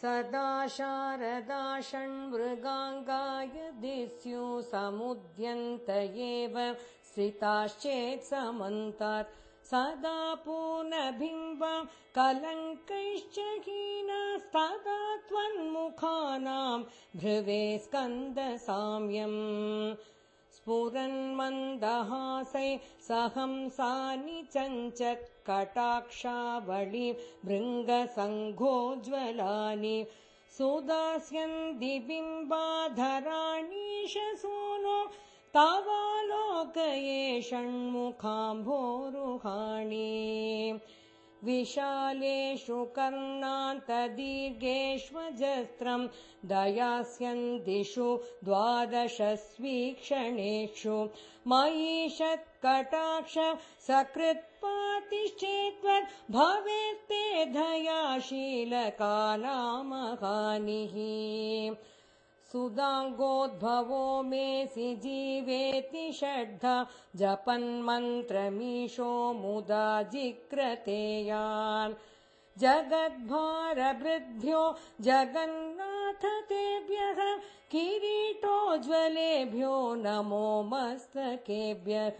सदा शारदा षण्मृगाङ्गायदिस्यु समुद्यन्त एव श्रिताश्चेत् समन्तात्। सदा पूनबिम्बं कलङ्कैश्च हीनस्तदा त्वन्मुखानां भ्रुवे स्कन्दसाम्यम् स्फुरन्मन्दहासै सहंसानि चञ्चत्कटाक्षावळि भृङ्गसङ्घोज्ज्वलानि सुदास्यन्दिबिम्बाधराणीशसूनो तवालोकये षण्मुखाम्भोरुहाणि विशालेषु कर्णान्तदीर्घेष्वजस्त्रम् दयास्यन्दिषु द्वादशस्वीक्षणेषु। मयीषत्कटाक्ष सकृत्पातिश्चेत्त्वत् भवेत्ते दयाशीलकानामहानिः सुदाङ्गोद्भवो मेसि जीवेति षड्धा। जपन्मन्त्रमीशो मुदा जिक्रतेयान्। जगद्भारभृद्भ्यो जगन्नाथ तेभ्यः किरीटोज्ज्वलेभ्यो नमो मस्तकेभ्यः